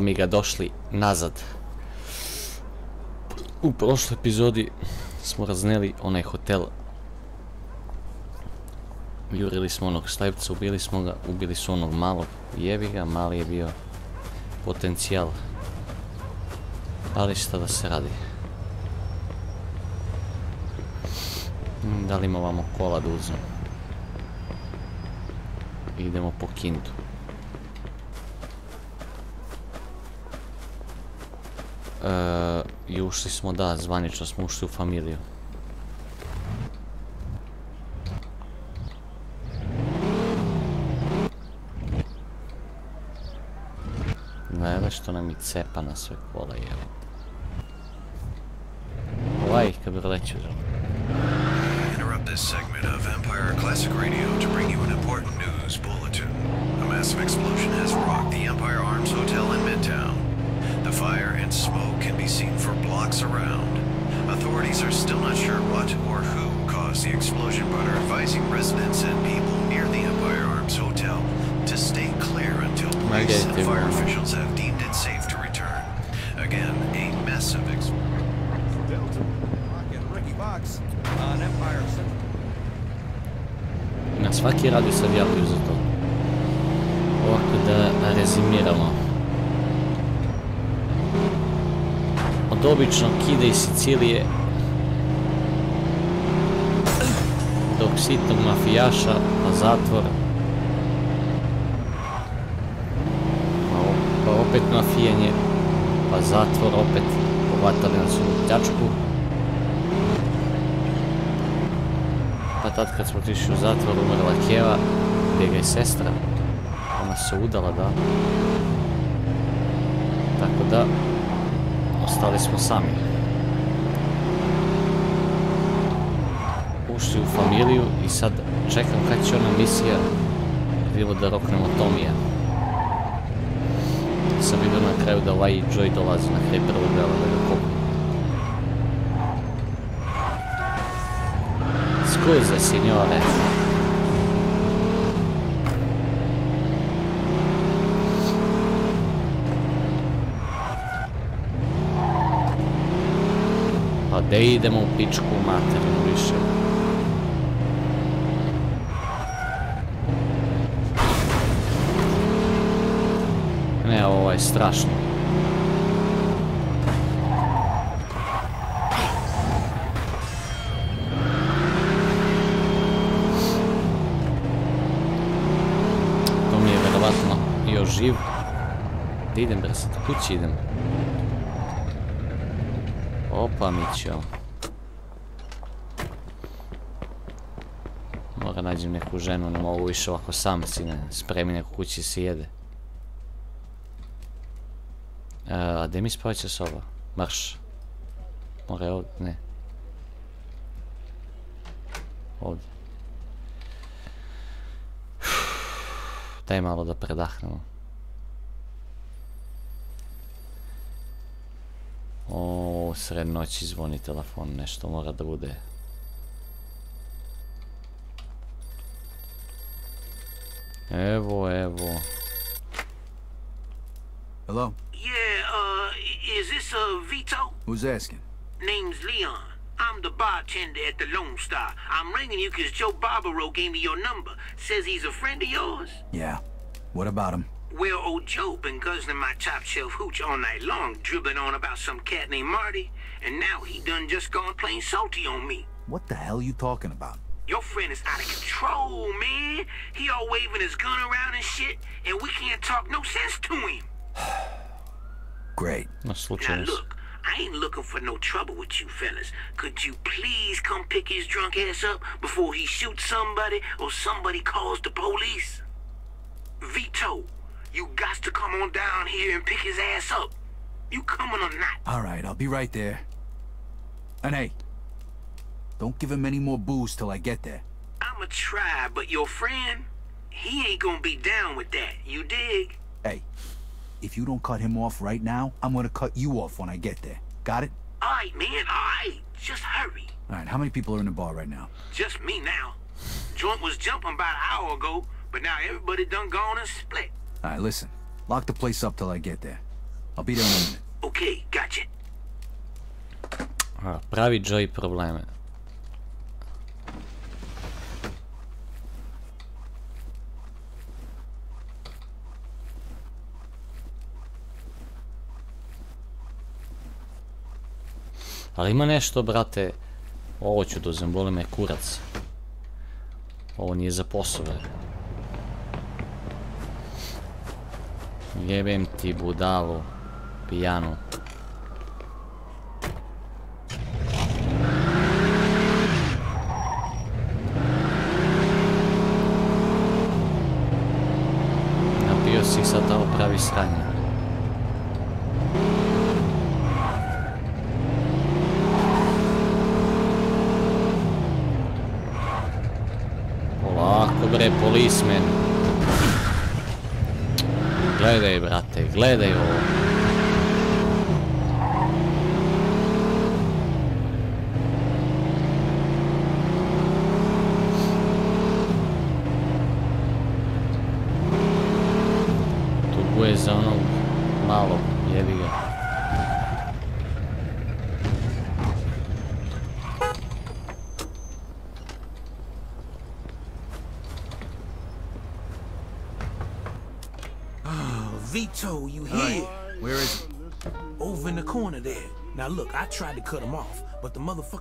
mi ga došli nazad. U prošloj epizodi smo razneli onaj hotel. Jurili smo onog slepca, ubili smo ga, ubili su onog malog jebi ga, mali je bio potencijal. Ali šta da se radi? Da li ima ovamo kola da uzmem? Idemo po kintu. Eh, e, I ušli smo, da, zvanično smo ušli u familiju. Gledaj što nam i cepa na sve kola je. Ovaj kabriolet ću Interrupt this segment of Empire Classic Radio to bring you an important news bulletin. A massive explosion has rocked the Empire Arms Hotel in Midtown. The fire and smoke can be seen for blocks around. Authorities are still not sure what or who caused the explosion, but are advising residents and people near the Empire Arms Hotel to stay clear until police and fire officials have deemed it safe to return. Again, a massive explosion. Delta, Rock and Ricky Box on Empire Center. Na Od običnog kida iz Sicilije dok sitnog mafijaša na zatvor pa, pa opet mafijanje pa zatvor opet povatali nas u pljačku Pa tad kad smo otišli u zatvor umrla Keva, gdje ga je sestra. Ona se udala, da. Tako da, ostali smo sami. Ušli u familiju i sad čekam kad će ona misija bilo da roknemo Tomija. Sam vidio na kraju da ovaj Joy dolazi na kraj prvog dela da ga kopu. Scusa, signore. Da idemo u pičku materinu više. Ne, ovo je strašno. To mi je verovatno još živ. Gdje idem bre sad? Kući idem. Opa Mićo. Mora nađem neku ženu, ne mogu više ovako sam sine. Spremi neku kući se jede. E, a gdje mi spavaća soba? Marš. Mora je ovdje, ne. Ovdje. Daj malo da predahnemo. Sred noći zvoni telefon, nešto mora da bude. Evo, evo. Hello? Yeah, uh, is this, uh, Vito? Who's asking? Name's Leon. I'm the bartender at the Lone Star. I'm ringing you 'cause Joe Barbaro gave me your number. Says he's a friend of yours. Yeah. What about him? Well, old Joe been guzzling my top shelf hooch all night long, dribbling on about some cat named Marty, and now he done just gone plain salty on me. What the hell you talking about? Your friend is out of control, man. He all waving his gun around and shit, and we can't talk no sense to him. Great. Na Now slučajno se. look, I ain't looking for no trouble with you fellas. Could you please come pick his drunk ass up before he shoots somebody or somebody calls the police? Vito, you got to come on down here and pick his ass up. You coming or not? All right, I'll be right there. And hey, don't give him any more booze till I get there. I'ma try, but your friend, he ain't gonna be down with that. You dig? Hey, if you don't cut him off right now, I'm gonna cut you off when I get there. Got it? Alright, man, alright. Just hurry. All right, how many people are in the bar right now? Just me now. Joint was jumping about an hour ago, but now everybody done gone and split. All right, listen. Lock the place up till I get there. I'll be there in a minute. Okay, gotcha. A, pravi Joey probleme. Ali ima nešto, brate, ovo ću dozem, boli me kurac. Ovo nije za poslove. Jebem ti budalu, pijanu.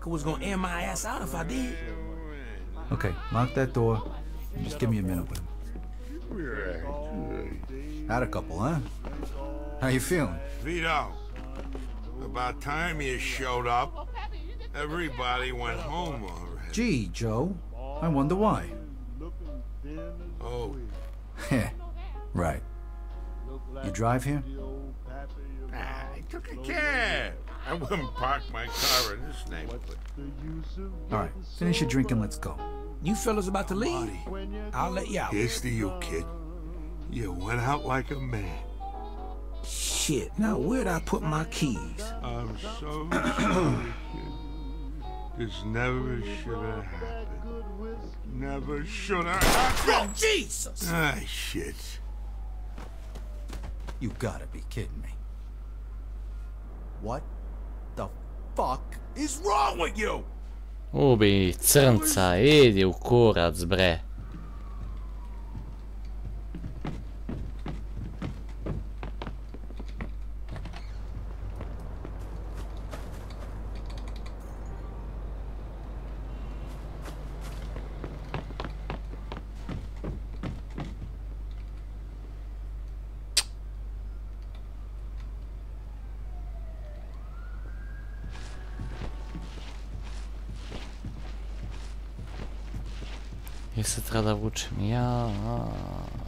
Was gonna air my ass out if I did. Okay, lock that door. and Just give me a minute with him. Had a couple, huh? How you feeling? Vito, about time you showed up. Everybody went home already. Gee, Joe. I wonder why. Oh, Heh. right. You drive here? I took a cab. I wouldn't park my car in this neighborhood. All right, finish your drink and let's go. You fellas about to leave? I'll let you out. Here's to you, kid. You went out like a man. Shit, now where'd I put my keys? I'm so sorry, kid. This never should have happened. Never should have happened. Oh, Jesus! Ah, shit. You gotta be kidding me. What the fuck is wrong with you? Ubi crnca, idi u kurac, bre. 呀。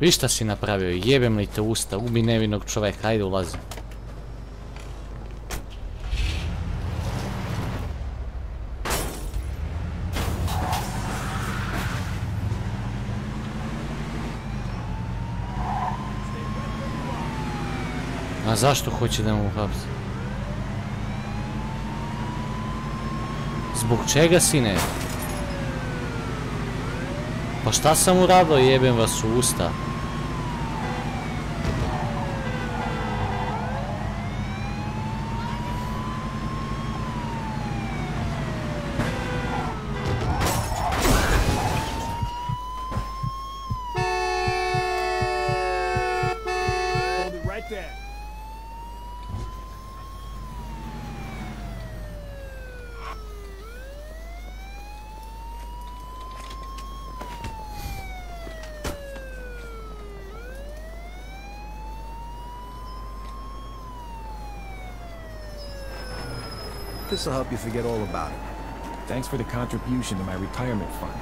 Vi šta si napravio? Jebem li te usta? Ubi nevinog čoveka, ajde ulazi. A zašto hoće da mu uhapsi? Zbog čega, sine? Pa šta sam uradio, jebem vas u usta? Hold it right there. This'll help you forget all about it. Thanks for the contribution to my retirement fund.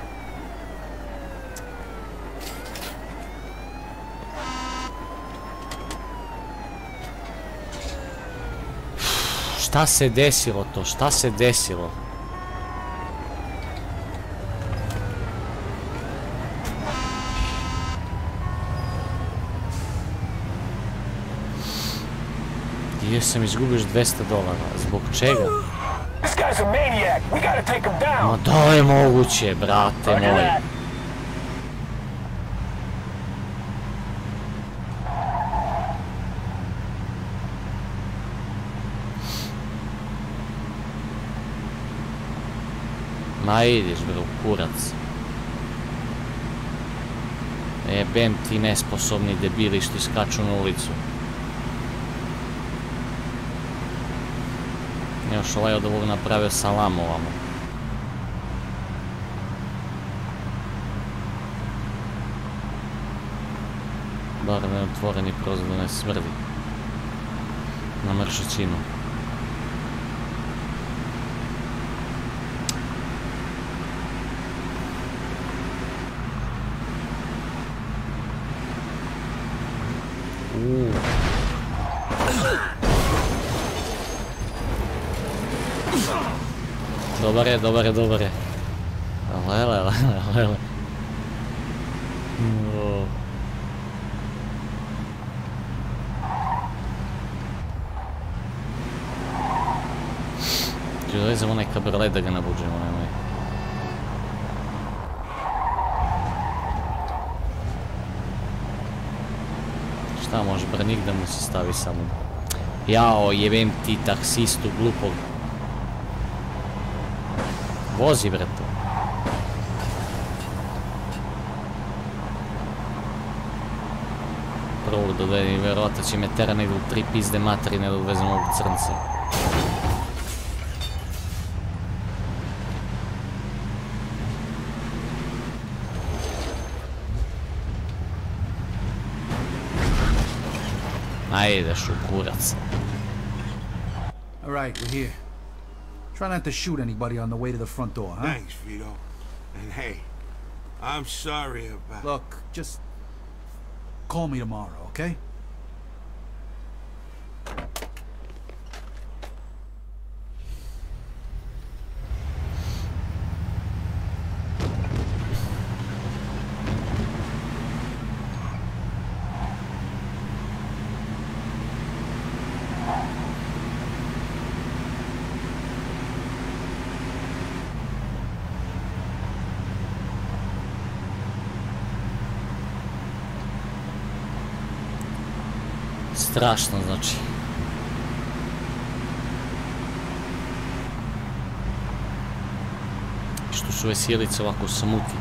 Šta se desilo to? Šta se desilo? Gdje sam izgubiš 200 dolara? Zbog čega? Ma da je moguće, brate moj. Ma ideš bro, kurac. Jebem ti nesposobni debili što iskaču na ulicu. Još ovaj od ovog napravio salamu ovamo. Bar ne otvoreni prozor da ne smrdi. Na mršačinu. Uuu. Dobar je, dobar je, dobar je. Lele, lele, lele. O. Ću dovezem onaj kabriolet da ga nabuđemo, nemoj. Šta može branik da mu se stavi samo? Jao, jebem ti taksistu glupog. Vozi, brate. Prvo da vedim, vjerojatno će me tera negdje u tri pizde materine da uvezem ovog crnca. Ajdeš u kurac. All right, we're here. Try not to shoot anybody on the way to the front door, huh? Thanks, Vito. And hey, I'm sorry about... Look, just call me tomorrow, okay? Strašno znači. Što su ove sjelice ovako smuti.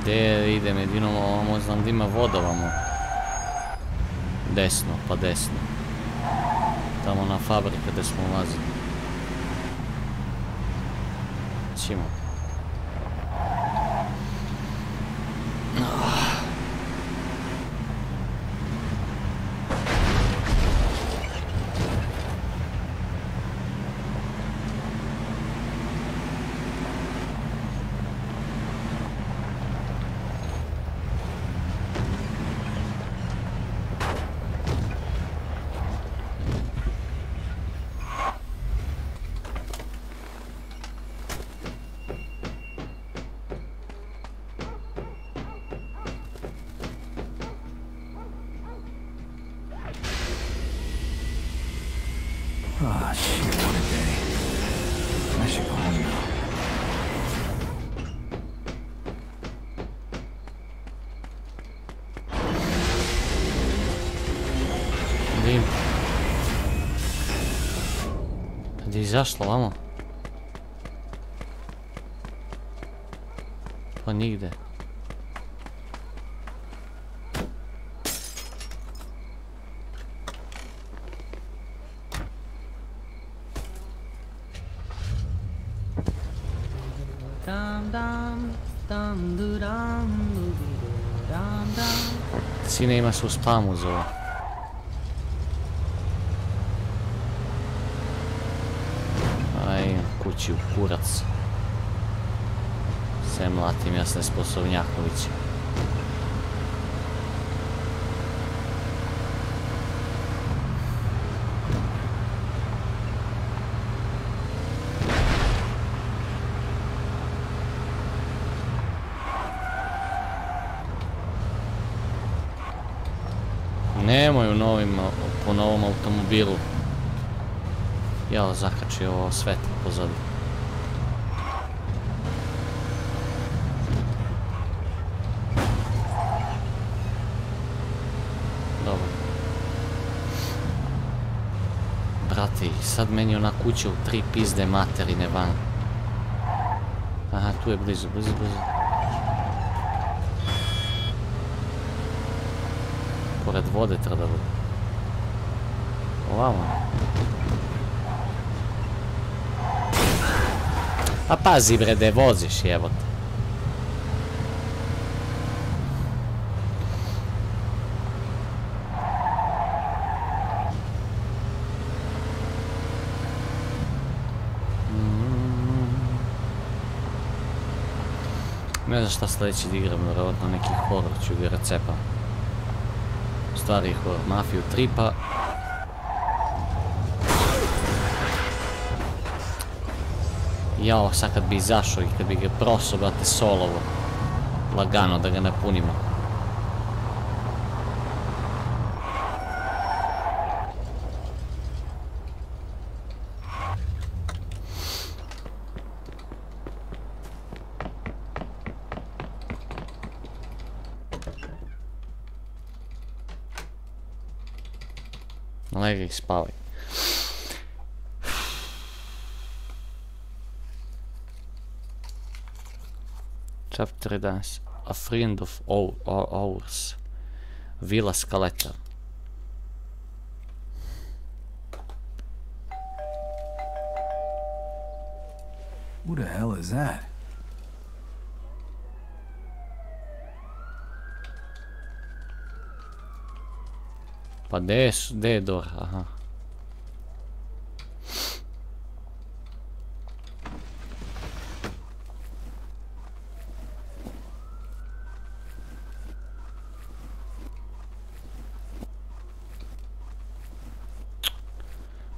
Gdje idem jedinom ovamo, znam da ima voda ovamo. Desno, pa desno. Tamo na fabrika gdje smo ulazili. Максиму. Izašla vamo? Pa nigde. Sine ima svu spamu zove. Aj, kući u kurac. Sve mlatim, ja sam sposobnjaković. Nemoj u novim, po novom automobilu. Ja zakači ovo svetlo pozadi. Dobro. Brati, sad meni ona kuća u tri pizde materine van. Aha, tu je blizu, blizu, blizu. Pored vode treba da bude. Ovamo. A pazi bre, da voziš jebote. Ne znam šta sljedeći da igram, vjerojatno neki horror ću igrat cepa. Stari horror, Mafiju 3 pa... Jao, sad kad bi izašao i kad bi ga proso, brate, solovo. Lagano, da ga napunimo. spelling. Chapter A friend of all, ours Villa Scaletta Who the hell is that? Pa de je, Dora, aha.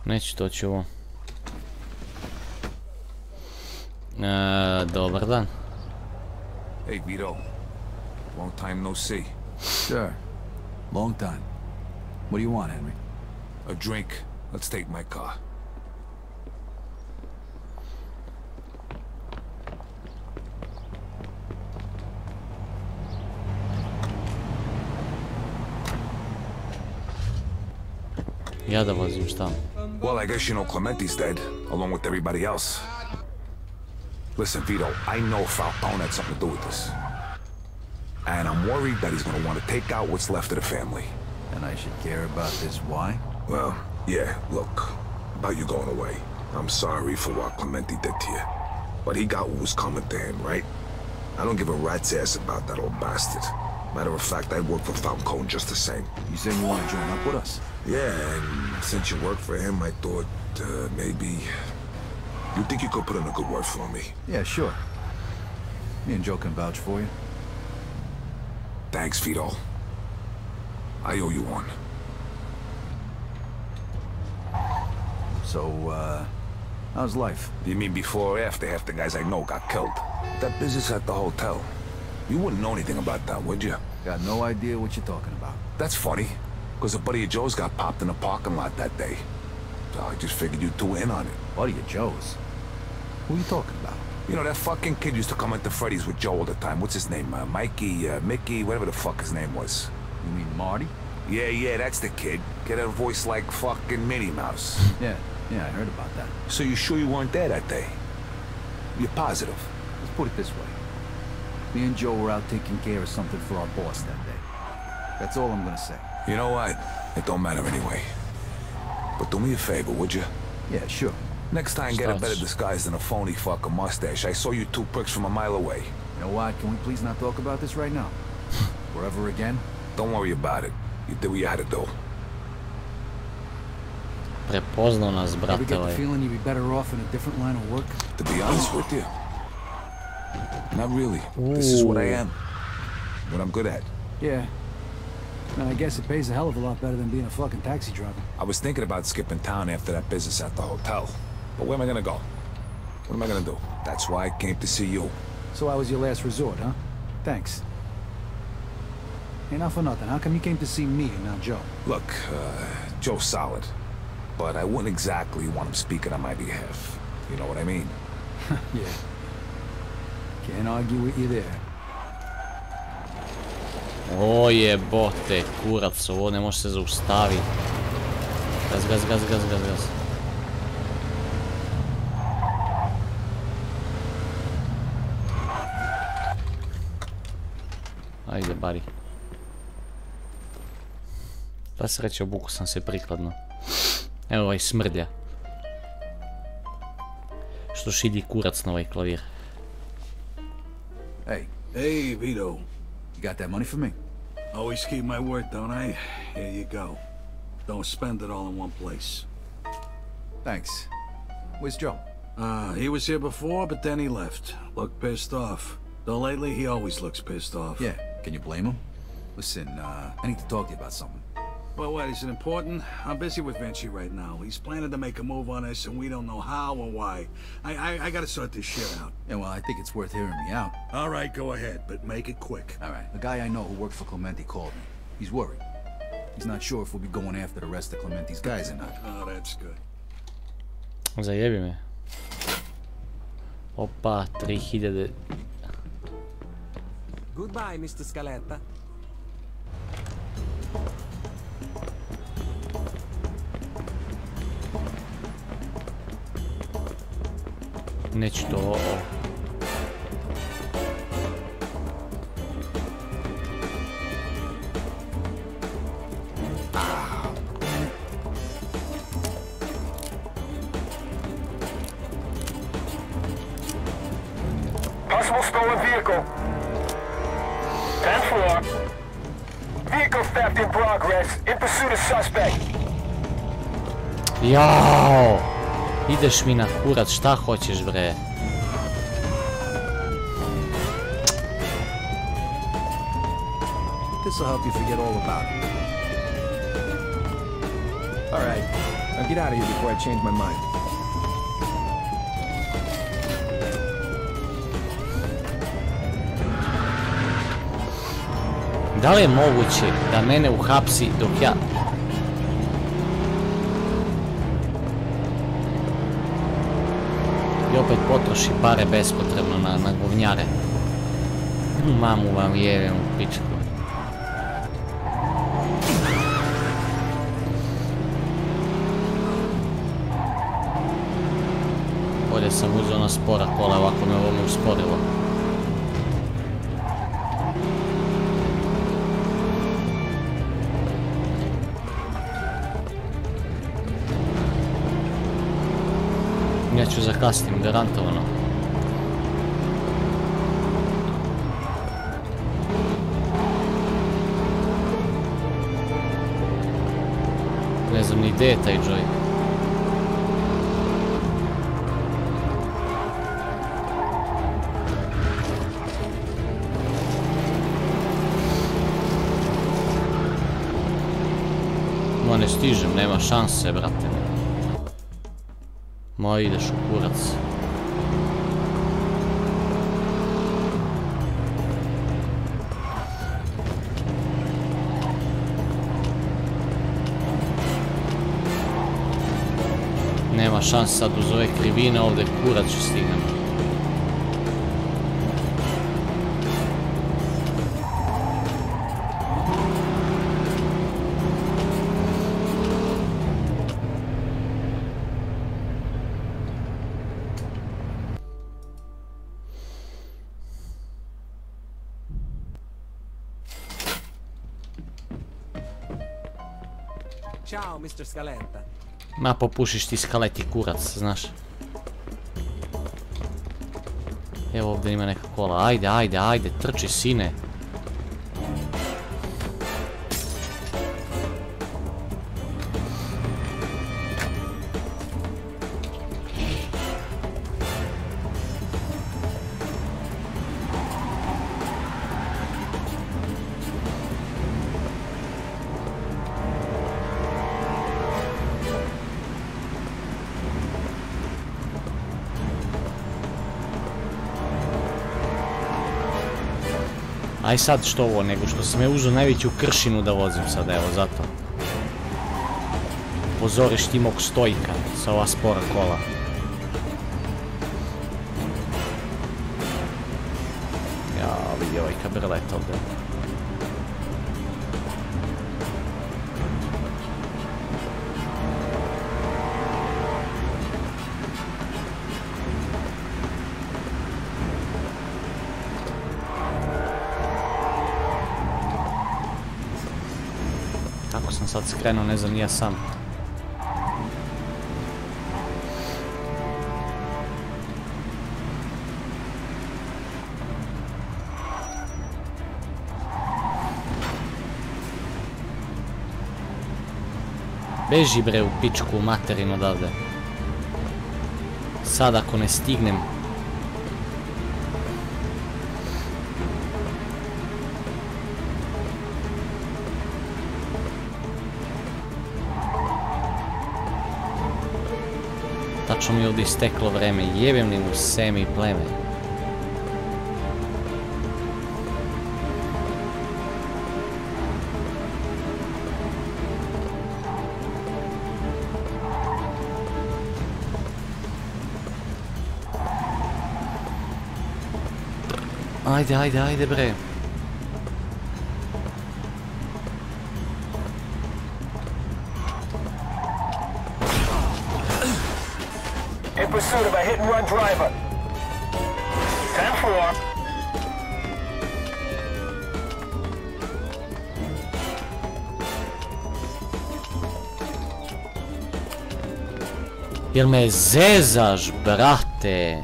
Neću doći ovo. E, dobar dan. Hey, Vito. Long time no see. Sure. Long time. What do you want, Henry? A drink. Let's take my car. Ja da vozim šta? Well, I guess you know Clementi's dead, along with everybody else. Listen, Vito, I know Falcone had something to do with this. And I'm worried that he's gonna want to take out what's left of the family. And I should care about this. Why? Well, yeah, look, about you going away. I'm sorry for what Clementi did to you. But he got what was coming to him, right? I don't give a rat's ass about that old bastard. Matter of fact, I work for Falcone just the same. You saying you want to join up with us? Yeah, and since you work for him, I thought uh, maybe... You think you could put in a good word for me? Yeah, sure. Me and Joe can vouch for you. Thanks, Vito. I owe you one. So, uh, how's life? You mean before or after half the guys I know got killed? That business at the hotel. You wouldn't know anything about that, would you? Got no idea what you're talking about. That's funny, because a buddy of Joe's got popped in the parking lot that day. So I just figured you two were in on it. Buddy of Joe's. Who are you talking about? You know, that fucking kid used to come into Freddy's with Joe all the time. What's his name? Uh, Mikey, uh, Mickey, whatever the fuck his name was. You mean Marty? Yeah, yeah, that's the kid. Get a voice like fucking Minnie Mouse. Yeah, yeah, I heard about that. So you sure you weren't there that day? You're positive? Let's put it this way. Me and Joe were out taking care of something for our boss that day. That's all I'm gonna say. You know what? It don't matter anyway. But do me a favor, would you? Yeah, sure. Next time, get a better disguise than a phony fucking mustache. I saw you two pricks from a mile away. You know what? Can we please not talk about this right now? Forever again? Don't worry about it. You did what you had to do. Prepoznao nas, Ever brate, get the feeling you'd be better off in a different line of work? To be honest with you, Not really. This is what I am. What I'm good at. Yeah. And I guess it pays a hell of a lot better than being a fucking taxi driver. I was thinking about skipping town after that business at the hotel. But where am I gonna go? What am I gonna do? That's why I came to see you. So I was your last resort, huh? Thanks. Hey, not for nothing. How come you came to see me and not Joe? Look, uh, Joe's solid. But I wouldn't exactly want him speaking on my behalf. You know what I mean? yeah. Can't argue with you there. O jebote, kurac, ovo ne može se zaustaviti. Gaz, gaz, gaz, gaz, gaz, gaz. Ajde, bari. Da se reći, obuku sam se prikladno. Evo ovaj smrdlja. Što šilji kurac na ovaj klavir. Hey, Hey, Vito. you got that money for me? Always keep my word, don't I? Here you go. Don't spend it all in one place. Thanks. Where's Joe? Uh, he was here before, but then he left. Looked pissed off. Though lately, he always looks pissed off. Yeah, can you blame him? Listen, uh, I need to talk to you about something. Well, what, is it important? I'm busy with Vinci right now. He's planning to make a move on us, and we don't know how or why. I, I, I gotta sort this shit out. Yeah, well, I think it's worth hearing me out. All right, go ahead, but make it quick. All right, a guy I know who worked for Clementi called me. He's worried. He's not sure if we'll be going after the rest of Clementi's guys or not. Oh, that's good. Zajebi me. Opa, 3000... Goodbye, Mr. Scaletta. Neću to... Possible stolen vehicle. 10 floor. Vehicle theft in progress. In pursuit of suspect. Jao! Ideš mi na kurac, šta hoćeš bre? This'll help you forget all about it. All right. Now get out of here before I change my mind. Da li je moguće da mene uhapsi dok ja... I opet potroši pare bespotrebno na, na govnjare. Mamu vam jevem u pičku. Bolje sam uzeo na spora kola, ovako me ovo usporilo. Zakasnim, garantovano. Ne znam ni gdje je taj Joy. Ma ne stižem, nema šanse, brate. Ma ideš u kurac. Nema šanse sad uz ove krivine ovdje kurac ću stignem. Mr. Scaletta. Ma popušiš ti skaleti kurac, znaš. Evo ovdje ima neka kola, ajde, ajde, ajde, trči sine. Aj sad što ovo, nego što sam je uzeo najveću kršinu da vozim sad, evo, zato. Pozoriš ti mog stojka sa ova spora kola. Sad skrenuo, ne znam ja sam. Beži bre u pičku materinu odavde. Sad ako ne stignem. Tačno mi je ovdje isteklo vreme. Jebem li mu semi pleme. Ajde, ajde, ajde bre. Me zezaš, brate?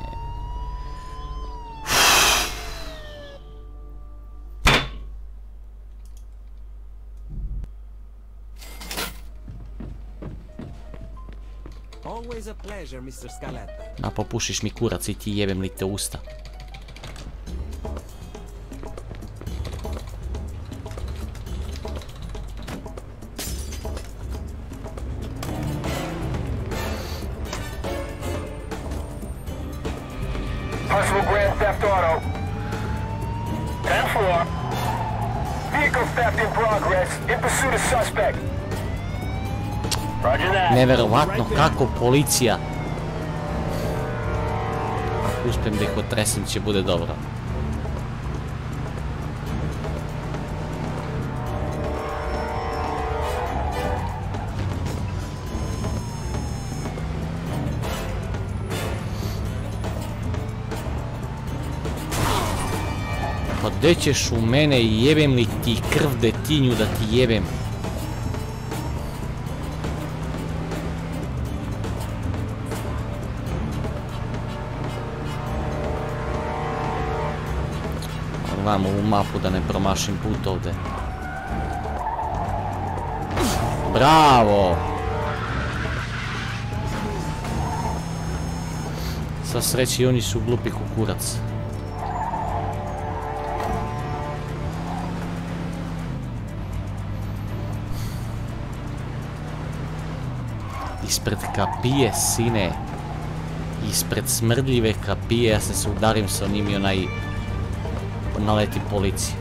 Always a pleasure, Mr. Scaletta. A popušiš mi kurac i ti jebem li te usta. Neverovatno kako policija. Ako uspijem da ih otresem će bude dobro. Pa gdje ćeš u mene jebem li ti krv detinju da ti jebem? Gledam ovu mapu da ne promašim put ovdje. Bravo! Sa sreći oni su glupi kukurac. Ispred kapije, sine. Ispred smrdljive kapije, ja se se udarim sa njim i onaj naleti policija.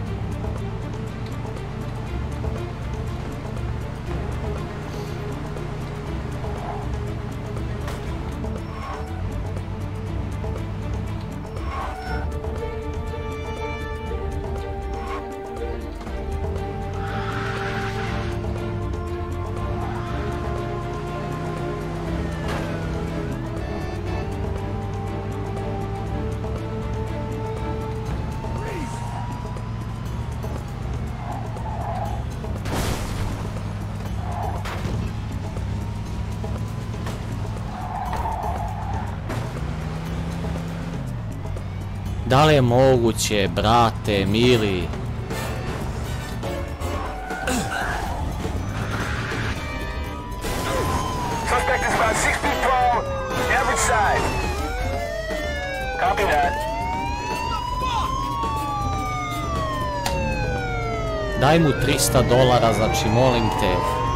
Da li je moguće, brate, mili? Daj mu 300 dolara, znači molim te.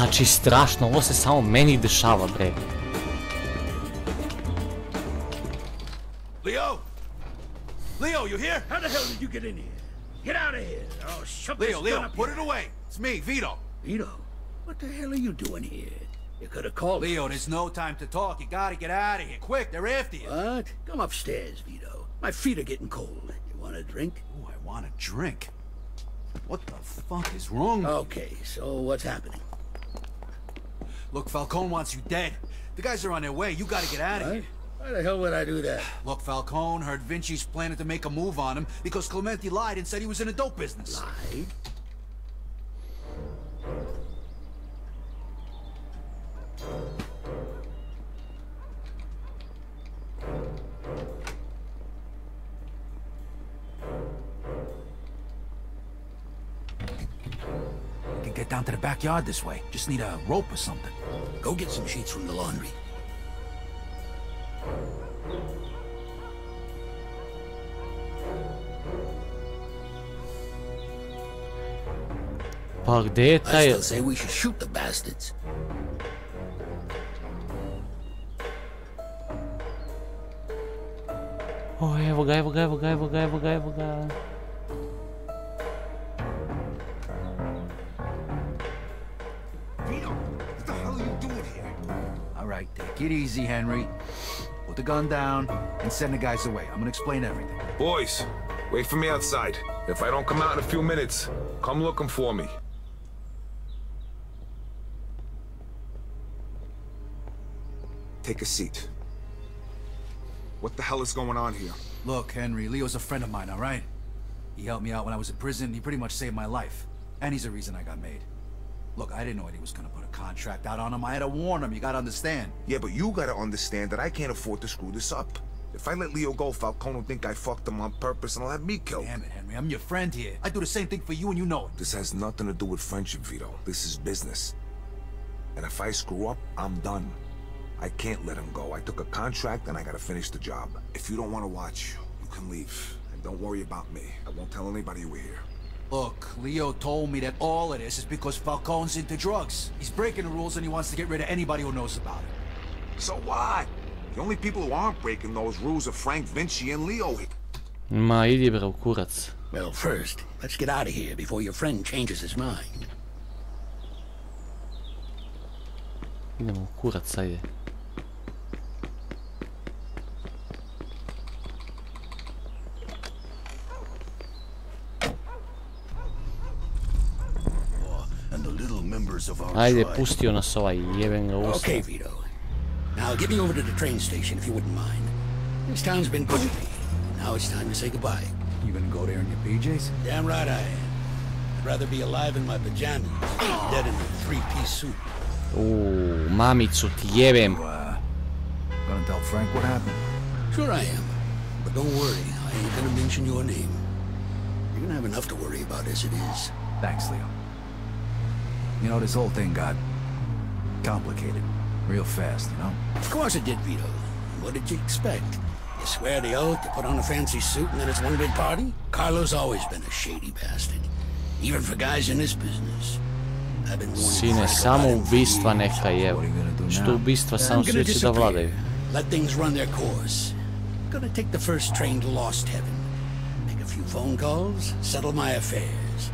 Znači strašno, ovo se samo meni dešava bre. Leo! Leo, you here? How the hell did you get in here? Get out of here! Oh, shove this Leo, gun Leo, up put your- it away. It's me, Vito. Vito, what the hell are you doing here? You could have called Leo, there's no time to talk. You gotta get out of here. Quick, they're after you. What? Come upstairs, Vito. My feet are getting cold. You want a drink? Ooh, I want a drink. What the fuck is wrong? Okay, so what's happening? Look, Falcone wants you dead. The guys are on their way. You gotta get out of here. Why the hell would I do that? Look, Falcone heard Vinci's planning to make a move on him because Clementi lied and said he was in a dope business. Lied? Backyard this way. Just need a rope or something. Go get some sheets from the laundry. I still say we should shoot the bastards. O, evo ga, evo ga, evo ga, take it easy, Henry. Put the gun down and send the guys away. I'm gonna explain everything. Boys, wait for me outside. If I don't come out in a few minutes, come looking for me. Take a seat. What the hell is going on here? Look, Henry, Leo's a friend of mine, all right? He helped me out when I was in prison. He pretty much saved my life. And he's the reason I got made. Look, I didn't know he was gonna put a contract out on him. I had to warn him. You gotta understand. Yeah, but you gotta understand that I can't afford to screw this up. If I let Leo go, Falcone will think I fucked him on purpose and he'll have me killed. Damn it, Henry. I'm your friend here. I do the same thing for you and you know it. This has nothing to do with friendship, Vito. This is business. And if I screw up, I'm done. I can't let him go. I took a contract and I gotta finish the job. If you don't want to watch, you can leave. And don't worry about me. I won't tell anybody we're here. Look, Leo told me that all of this is because Falcone's into drugs. He's breaking the rules and he wants to get rid of anybody who knows about it. So what? The only people who aren't breaking those rules are Frank Vinci and Leo. Ma idi bre kurac. Well, first, let's get out of here before your friend changes his mind. Idemo u kurac, ajde. And the little members of our Ajde, tribe. pustio nas ovaj jeben ga usta. Okay, Vito. Now get me over to the train station if you wouldn't mind. This town's been good to me. Now it's time to say goodbye. You gonna go there in your PJs? Damn right I am. I'd rather be alive in my pajamas than dead in a three-piece suit. Uuu, mamicu ti jebem. Uh, gonna tell Frank what happened? Sure I am. But don't worry, I ain't gonna mention your name. You're gonna have enough to worry about as it is. Thanks, Leo. You know, this whole thing got complicated real fast, you know? Of course it did, Vito. What did you expect? You swear the oath, you put on a fancy suit, and then it's one big party? Carlo's always been a shady bastard. Even for guys in this business. I've been warning Sine, Frank samo about him for ubistva neka jevo. Što ubistva samo I'm gonna da vladaju. Let things run their course. Gonna take the first train to Lost Heaven. Make a few phone calls, settle my affairs.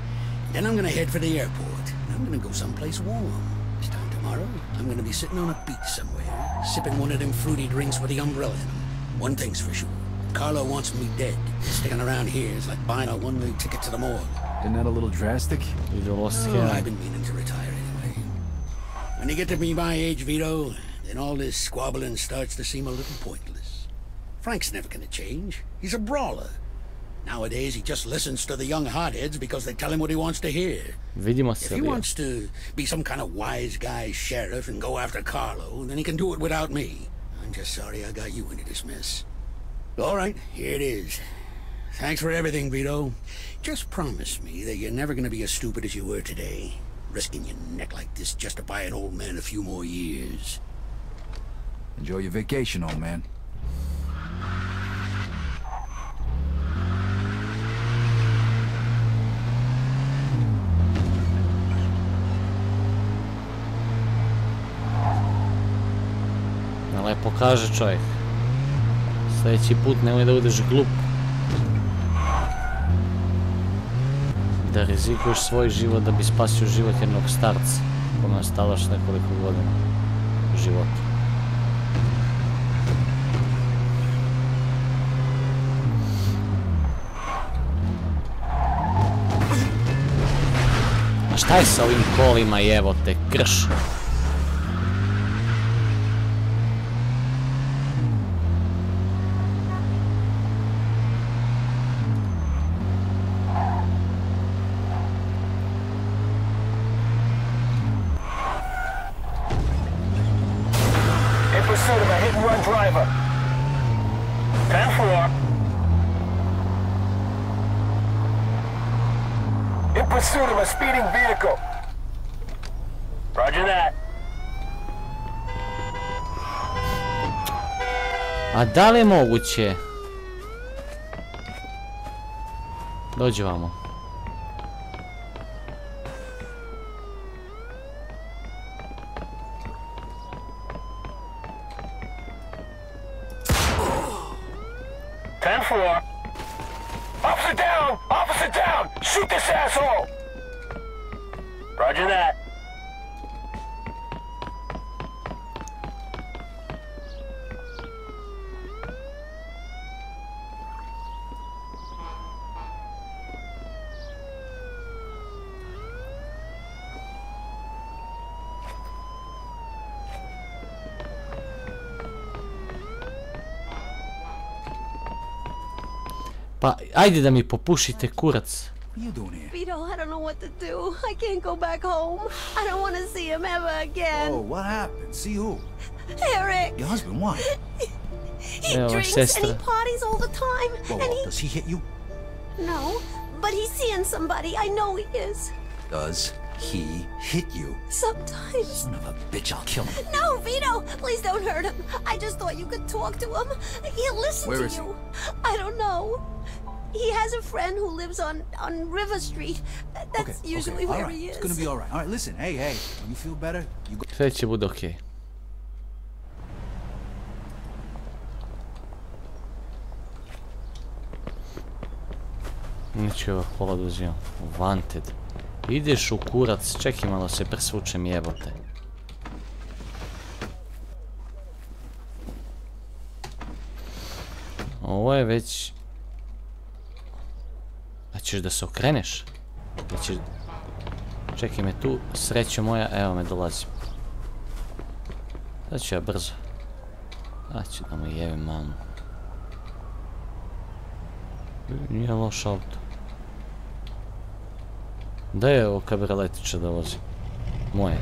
Then I'm gonna head for the airport. And I'm gonna go someplace warm. This time tomorrow, I'm gonna be sitting on a beach somewhere, sipping one of them fruity drinks with the umbrella in them. One thing's for sure. Carlo wants me dead. Sticking around here is like buying a one-way ticket to the morgue. Isn't that a little drastic? Oh, I've been meaning to retire anyway. When you get to be my age, Vito, then all this squabbling starts to seem a little pointless. Frank's never gonna change. He's a brawler. Nowadays, he just listens to the young hotheads because they tell him what he wants to hear. Vidimo If he wants to be some kind of wise guy sheriff and go after Carlo, then he can do it without me. I'm just sorry I got you into this mess. All right, here it is. Thanks for everything, Vito. Just promise me that you're never gonna be as stupid as you were today, risking your neck like this just to buy an old man a few more years. Enjoy your vacation, old man. Lepo kaže čovjek. Sljedeći put nemoj da budeš glup. Da rizikuješ svoj život da bi spasio život jednog starca. Kome je ostalo još nekoliko godina života. A šta je sa ovim kolima jevo te krš? Driver. 10-4. In pursuit of a speeding vehicle. Roger that. A da li je moguće? Dođi vamo. Pa, ajde da mi popušite kurac. What are you doing here? Vito, I don't know what to do. I can't go back home. I don't want to see him ever again. Oh, what happened? See who? Eric, Your husband, why? he Yeah, my drinks and he parties all the time. Whoa, and whoa, he... does he hit you? No, but he's seeing somebody. I know he is. Does he hit you? Sometimes. Son of a bitch, I'll kill him. No, Vito, please don't hurt him. I just thought you could talk to him. He'll listen Where to is he? you. I don't know. He has a friend who lives on on River Street. That's Okay, usually okay, where right. he is. It's gonna be all right. All right, listen. Hey, hey, when you feel better, you go. Sve će bude okej. Neću ovo pola uzimam. Wanted. Ideš u kurac, čekaj malo se presvučem jebote. Ovo je već... A ćeš da se okreneš? Da ćeš... Čekaj me tu, srećo moja, evo me dolazim. Sad ću ja brzo. Sad ću da mu jevim mamu. Nije loš auto. Da je ovo kabroletiće da vozi? Moje.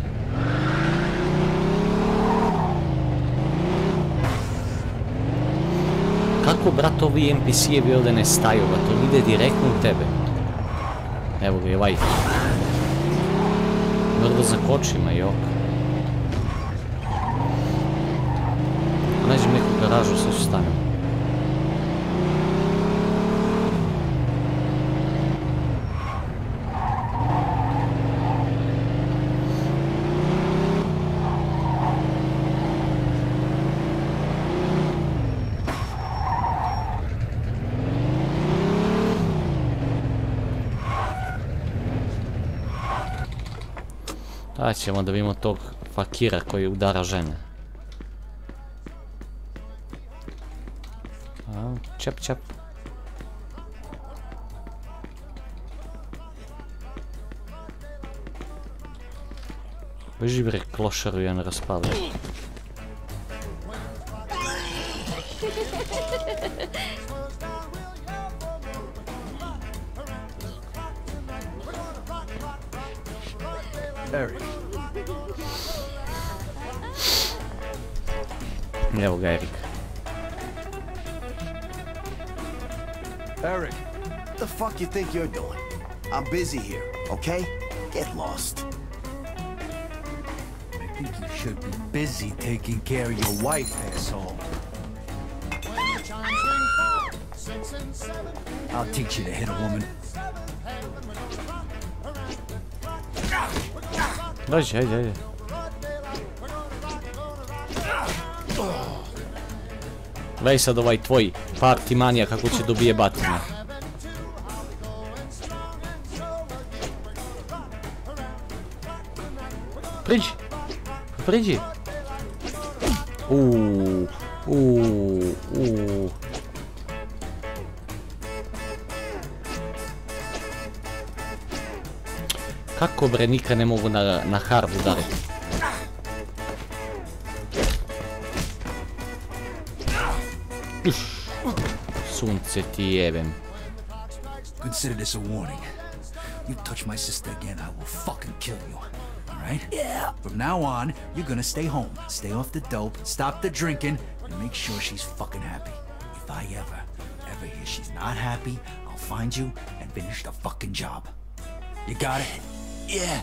Kako, brat, ovi NPC-evi ovdje ne staju, ba to ide direktno u tebe. Evo ga, je ovaj. Mora da zakoči ima jok. Nađem neku garažu, sad ću stavim. Da ćemo da vidimo tog fakira koji udara žene. A, čep čep. Beži bre klošaru jedan. Evo ga Erik. Eric. What the fuck you think you're doing? I'm busy here, okay? Get lost. I think you should be busy taking care of your wife, asshole. I'll teach you to hit a woman. Dođi, ajde, ajde. Gledaj sad ovaj tvoj party manija kako će dobije batine. Priđi. Priđi. Uuu. Uuu. Uuu. Kako bre nikad ne mogu na, na hard udariti? Sunce ti jebem. Consider this a warning. You touch my sister again, I will fucking kill you. Alright? Yeah. From now on, you're gonna stay home, stay off the dope, stop the drinking, and make sure she's fucking happy. If I ever, ever hear she's not happy, I'll find you and finish the fucking job. You got it? Yeah.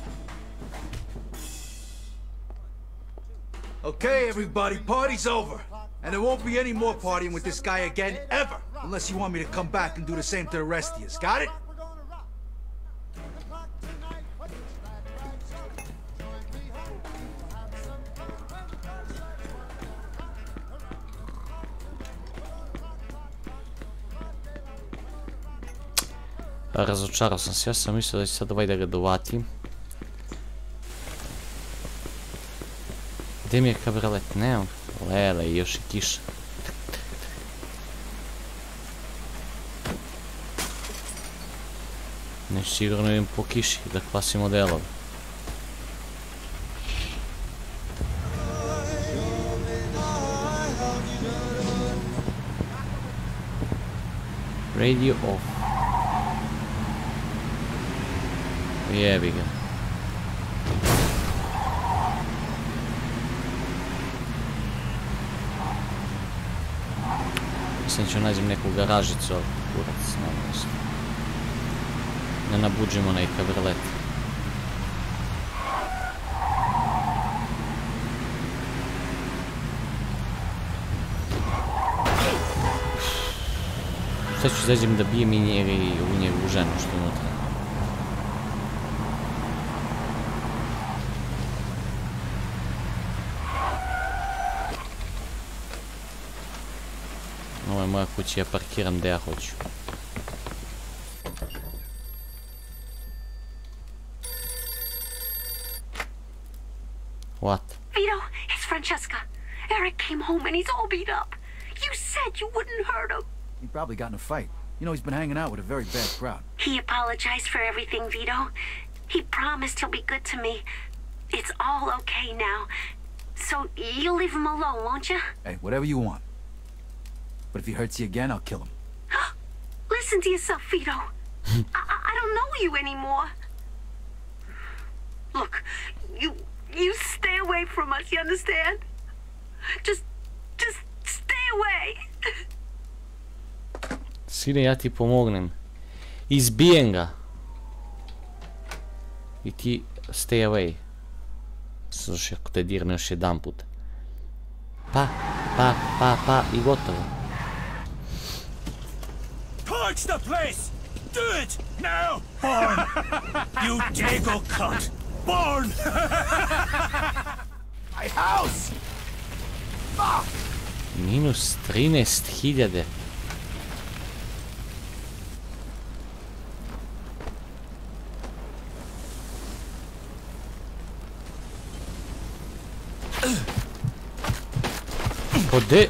Okay, everybody, party's over. And there won't be any more partying with this guy again, ever. Unless you want me to come back and do the same to the rest of you. Got it? Razočarao sam se, ja sam mislio da će sad ovaj da ga dovatim. Gdje mi je kabriolet? Nemam. Lele, još i kiša. Neću sigurno idem po kiši da klasim modelove. Radio off. Jebi ga. Mislim ću nađem neku garažicu, ali kurac, ništa. Ne nabuđimo onaj kabriolet. Šta ću zađem da bijem i njega i u njegovu ženu što unutra. Ovo je moja kuća, ja parkiram gdje ja hoću. And he's all beat up. You said you wouldn't hurt him. He probably got in a fight. You know, he's been hanging out with a very bad crowd. He apologized for everything, Vito. He promised he'll be good to me. It's all okay now. So you'll leave him alone, won't you? Hey, whatever you want. But if he hurts you again, I'll kill him. Listen to yourself, Vito. I, I I don't know you anymore. Look, you you stay away from us, you understand? Just just stay away. Sine, ja ti pomognem. Izbijem ga. I ti stay away. Što ako te dirne još jedan put. Pa, pa, pa, pa i gotovo. Torch the place! Do it! Now! Born! you dago cunt! Born! My house! Fuck! Minus 13.000. Ode...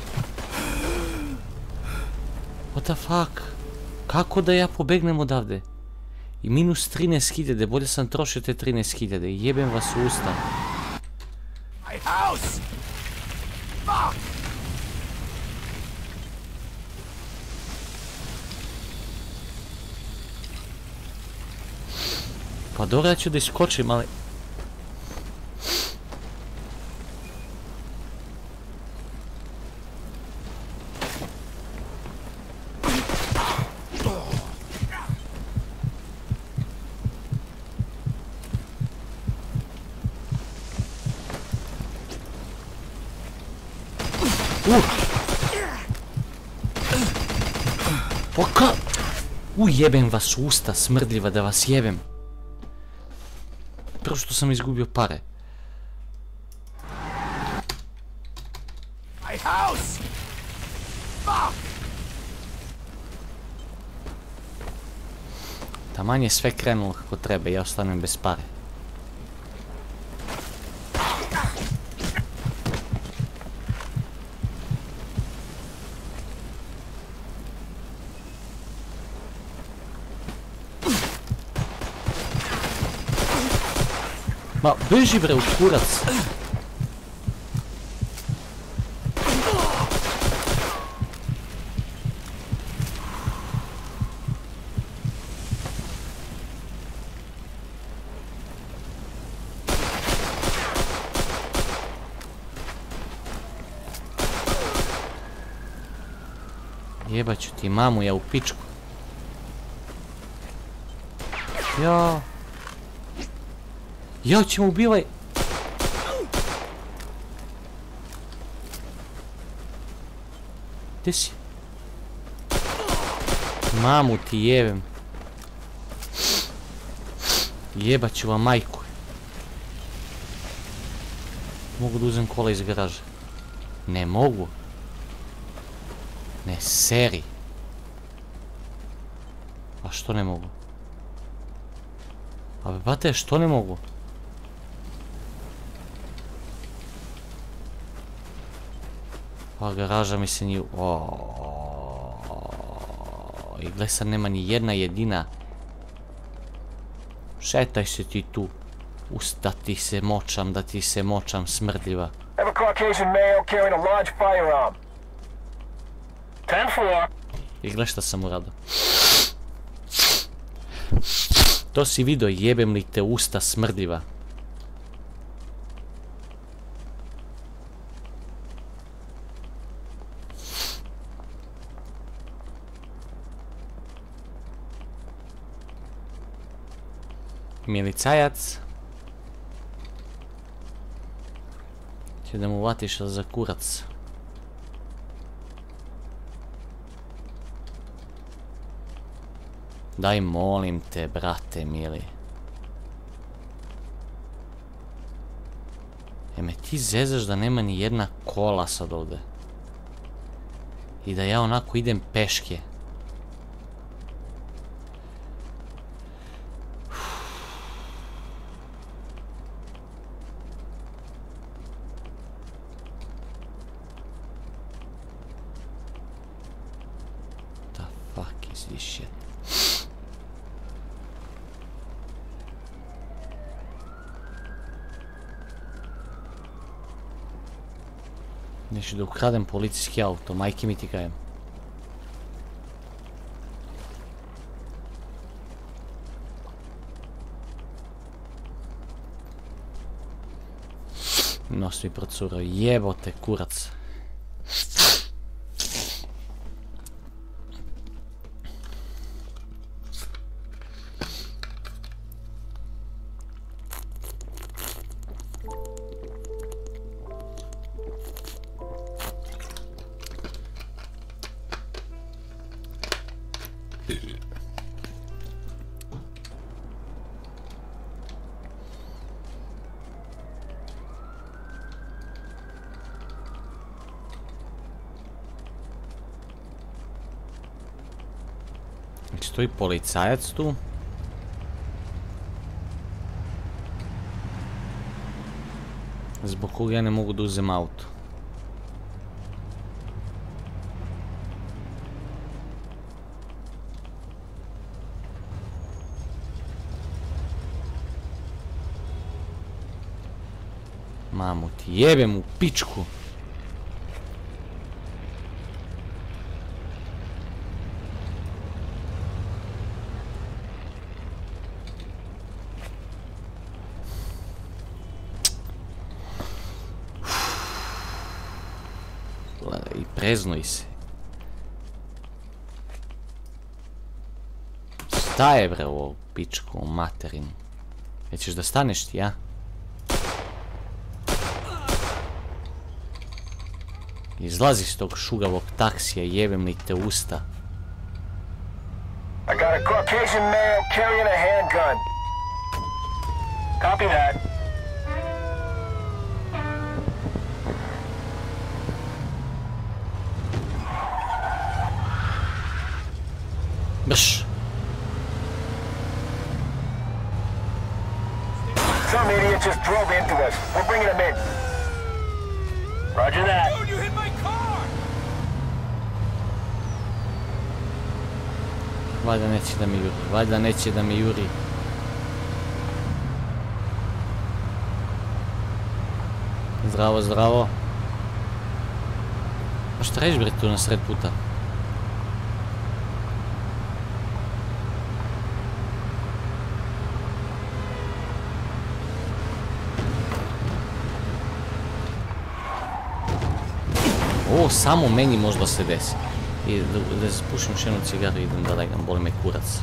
What the fuck? Kako da ja pobegnem odavde? I minus 13.000, bolje sam trošio te 13.000, jebem vas u usta. My house! Fuck! Pa dobro, ja ću da iskočim, ali... Uh! Pa ka... U, jebem vas usta, smrdljiva da vas jebem. Prvo što sam izgubio pare. My house! Taman je sve krenulo kako treba ja ostanem bez pare. Bre u kurac. Jebaću ti mamu ja u pičku. Ja. Ja ćemo ubivaj. Gdje si? Mamu ti jebem. Jebat ću vam majku. Mogu da uzem kola iz garaža. Ne mogu. Ne seri. A što ne mogu? A bate, što ne mogu? Ova garaža mi se nije... I gle sad nema ni jedna jedina. Šetaj se ti tu. Usta ti se močam, da ti se močam smrdljiva. Have a Caucasian male carrying a large firearm. 10-4. I gle šta sam uradio. To si vidio, jebem li te usta smrdljiva. Milicajac. Će da mu uvatiš za kurac. Daj molim te, brate mili. E me ti zezaš da nema ni jedna kola sad ovdje. I da ja onako idem peške. to this shit. Не ще да обкрадем полицейски авто, майки ми ти каем. Носи ми працура, еботе курац. Policajac tu. Zbog koga ja ne mogu da uzem auto. Mamu ti jebem u pičku. Gledaj, I preznuj se. Staje bre ovo pičku u materinu. Nećeš da staneš ti, ja? Izlazi s tog šugavog taksija, jebem li te usta. I got a Caucasian male carrying a handgun. Copy that. Valjda neće da mi juri. Valjda neće da mi juri. Zdravo, zdravo. A šta reći bre tu na sred puta? Ovo samo meni možda se desi. I da, da spušim še jednu cigaru i idem da legam, boli me kurac.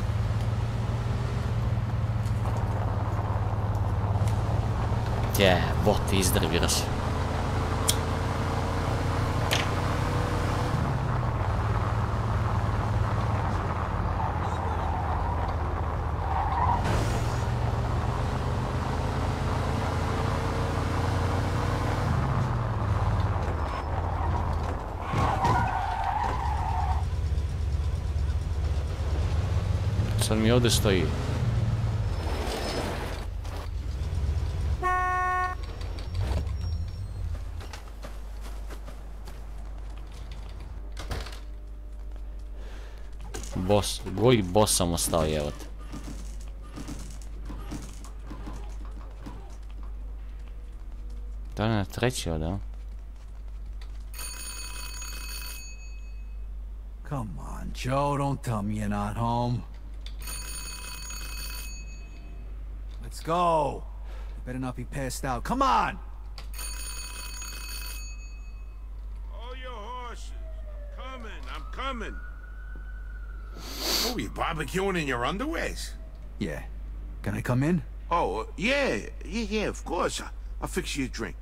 Je, bot, izdrviraš. Sad mi ovdje stoji. Bos, koji boss sam ostao jevati. To je na treći a? Come on, Joe, don't tell me you're not home. Let's go. You better not be passed out. Come on! All your horses. Coming, I'm coming. Oh, you barbecuing in your underwears? Yeah. Can I come in? Oh, uh, yeah, yeah, yeah, of course. I- I'll fix you a drink.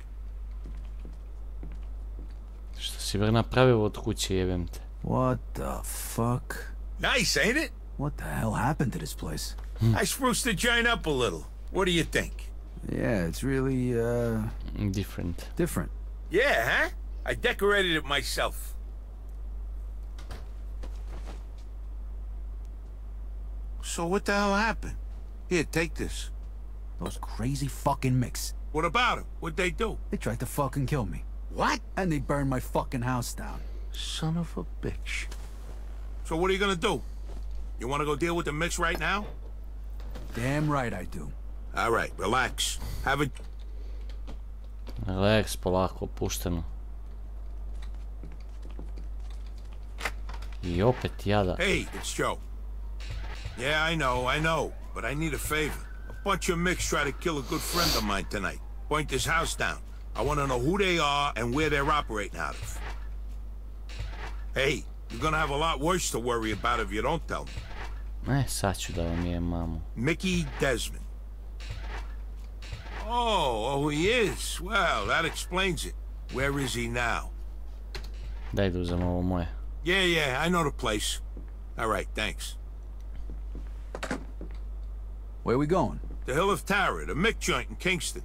Što si bre napravio od kuće jebem te. What the fuck? Nice, ain't it? What the hell happened to this place? I spruced the joint up a little. What do you think? Yeah, it's really, uh... Different. Different. Yeah, huh? I decorated it myself. So what the hell happened? Here, take this. Those crazy fucking mix. What about it? What'd they do? They tried to fucking kill me. What? And they burned my fucking house down. Son of a bitch. So what are you gonna do? You wanna go deal with the mix right now? Damn right I do. All right, relax. Have a... Relax, polako, opušteno. I opet jada. Hey, it's Joe. Yeah, I know, I know, but I need a favor. A bunch of mix try to kill a good friend of mine tonight. Point this house down. I want to know who they are and where they're operating out of. Hey, you're gonna have a lot worse to worry about if you don't tell me. E, sad ću da vam je mamu. Mickey Desmond. Oh, oh, he is. Well, that explains it. Where is he now? Daj da uzem ovo moje. Yeah, yeah, I know the place. All right, thanks. Where are we going? The Hill of Tara, the Mick joint in Kingston.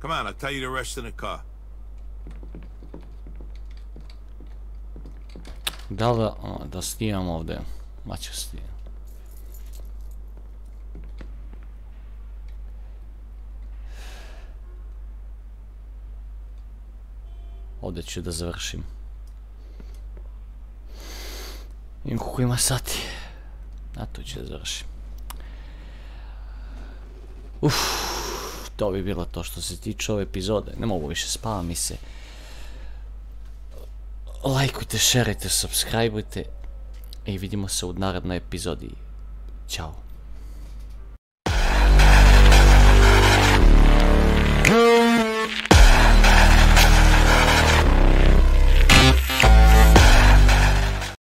Come on, I'll tell you the rest in the car. Da li da, a, da snimam ovdje? Ma ću snimam. Ovdje ću da završim. Vidim koliko ima sati. A tu ću da završim. Uff, to bi bilo to što se tiče ove epizode. Ne mogu više, spava mi se. Lajkujte, šerajte, subscribeujte i vidimo se u narednoj epizodi. Ćao.